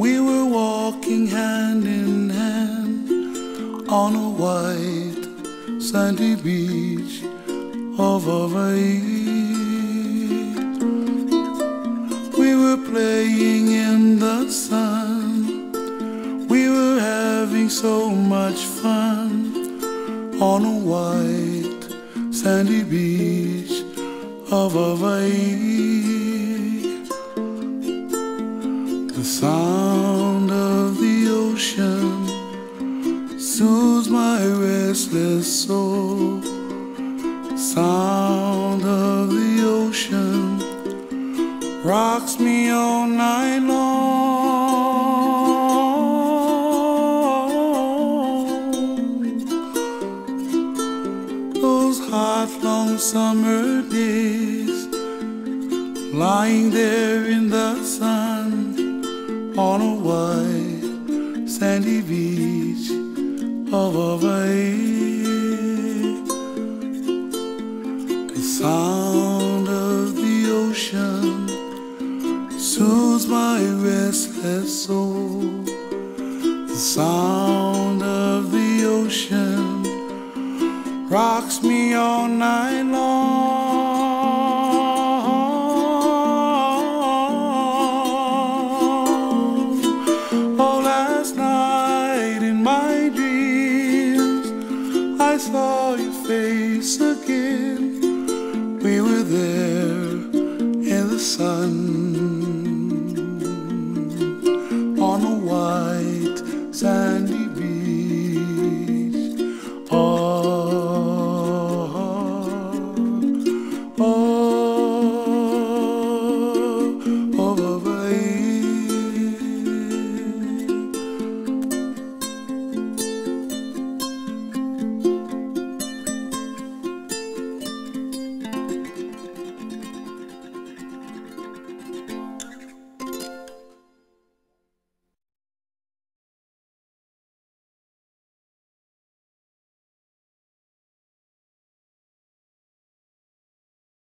We were walking hand in hand on a white sandy beach of Hawaii. We were playing in the sun. We were having so much fun on a white sandy beach of Hawaii. The sound of the ocean soothes my restless soul. Sound of the ocean rocks me all night long. Those hot, long summer days, lying there in the sun on a white sandy beach of Hawaii. The sound of the ocean soothes my restless soul. The sound of the ocean rocks me all night long. I saw your face again. We were there